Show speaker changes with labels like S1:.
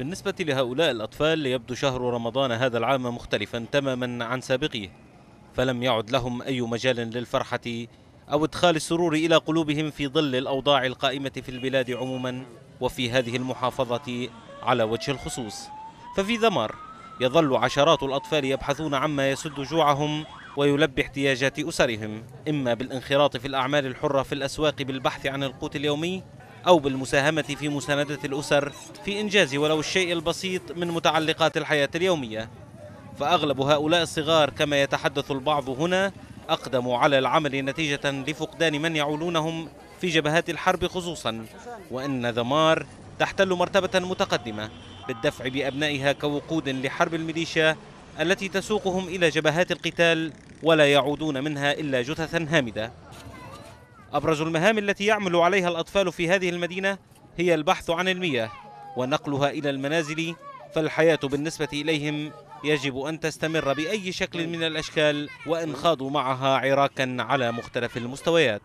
S1: بالنسبة لهؤلاء الأطفال يبدو شهر رمضان هذا العام مختلفا تماما عن سابقيه فلم يعد لهم أي مجال للفرحة أو إدخال السرور إلى قلوبهم في ظل الأوضاع القائمة في البلاد عموما وفي هذه المحافظة على وجه الخصوص. ففي ذمار يظل عشرات الأطفال يبحثون عما يسد جوعهم ويلبي احتياجات أسرهم. إما بالانخراط في الأعمال الحرة في الأسواق بالبحث عن القوت اليومي أو بالمساهمة في مساندة الأسر في إنجاز ولو الشيء البسيط من متعلقات الحياة اليومية. فأغلب هؤلاء الصغار كما يتحدث البعض هنا أقدموا على العمل نتيجة لفقدان من يعولونهم في جبهات الحرب خصوصا وأن ذمار تحتل مرتبة متقدمة بالدفع بأبنائها كوقود لحرب الميليشيا التي تسوقهم إلى جبهات القتال ولا يعودون منها إلا جثثا هامدة. أبرز المهام التي يعمل عليها الأطفال في هذه المدينة هي البحث عن المياه ونقلها إلى المنازل فالحياة بالنسبة إليهم يجب أن تستمر بأي شكل من الأشكال وإن خاضوا معها عراكا على مختلف المستويات.